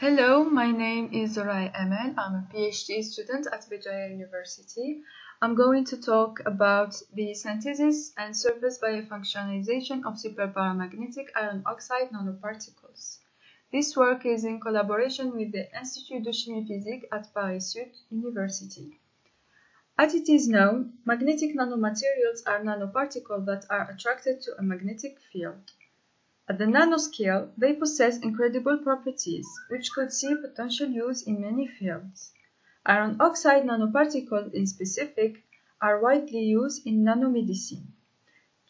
Hello, my name is Zorai Amel. I'm a PhD student at Béjaïa University. I'm going to talk about the synthesis and surface biofunctionalization of superparamagnetic iron oxide nanoparticles. This work is in collaboration with the Institut de Chimie Physique at Paris Sud University. As it is known, magnetic nanomaterials are nanoparticles that are attracted to a magnetic field. At the nanoscale, they possess incredible properties, which could see potential use in many fields. Iron oxide nanoparticles in specific are widely used in nanomedicine.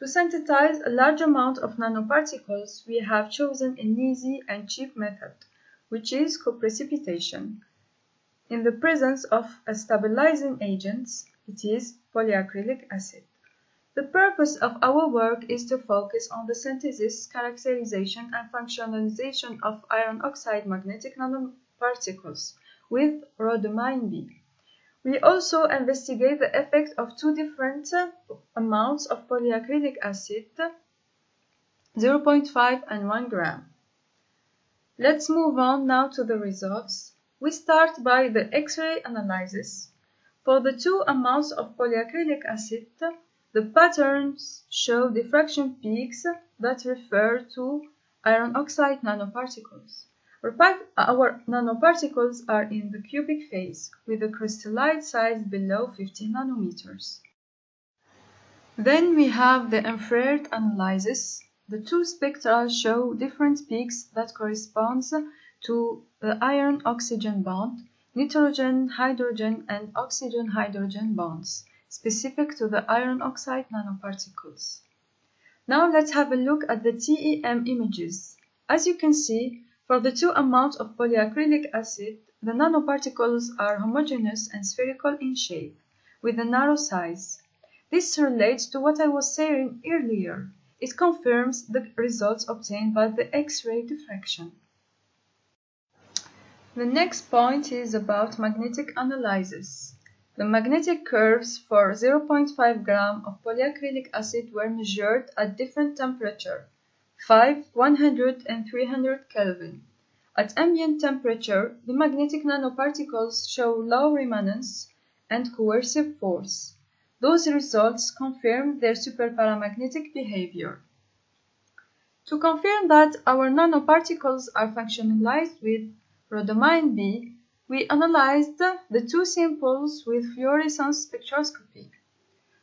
To synthesize a large amount of nanoparticles, we have chosen an easy and cheap method, which is coprecipitation. In the presence of a stabilizing agent, it is polyacrylic acid. The purpose of our work is to focus on the synthesis, characterization, and functionalization of iron oxide magnetic nanoparticles with rhodamine B. We also investigate the effect of two different uh, amounts of polyacrylic acid, 0.5 and 1 gram. Let's move on now to the results. We start by the X-ray analysis. For the two amounts of polyacrylic acid, the patterns show diffraction peaks that refer to iron oxide nanoparticles. Our nanoparticles are in the cubic phase, with a crystallite size below 50 nanometers. Then we have the infrared analysis. The two spectra show different peaks that correspond to the iron-oxygen bond, nitrogen-hydrogen and oxygen-hydrogen bonds specific to the iron oxide nanoparticles. Now let's have a look at the TEM images. As you can see, for the two amounts of polyacrylic acid, the nanoparticles are homogeneous and spherical in shape, with a narrow size. This relates to what I was saying earlier. It confirms the results obtained by the X-ray diffraction. The next point is about magnetic analysis. The magnetic curves for 0.5 gram of polyacrylic acid were measured at different temperature 5, 100 and 300 Kelvin. At ambient temperature, the magnetic nanoparticles show low remanence and coercive force. Those results confirm their superparamagnetic behavior. To confirm that our nanoparticles are functionalized with rhodamine B, we analyzed the two samples with fluorescence spectroscopy.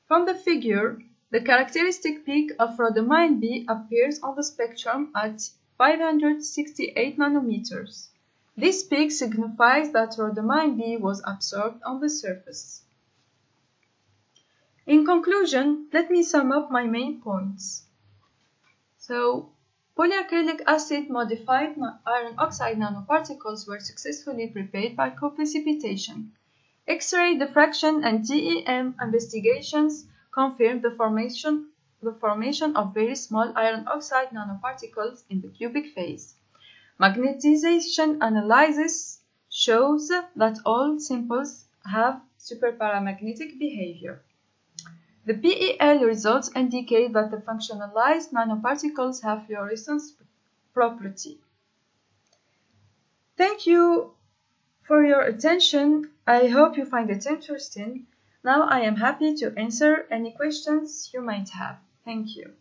From the figure, the characteristic peak of rhodamine B appears on the spectrum at 568 nanometers. This peak signifies that rhodamine B was absorbed on the surface. In conclusion, let me sum up my main points. So, Polyacrylic acid modified iron oxide nanoparticles were successfully prepared by coprecipitation. X-ray diffraction and TEM investigations confirmed the formation, the formation of very small iron oxide nanoparticles in the cubic phase. Magnetization analysis shows that all samples have superparamagnetic behavior. The PL results indicate that the functionalized nanoparticles have fluorescence property. Thank you for your attention. I hope you find it interesting. Now I am happy to answer any questions you might have. Thank you.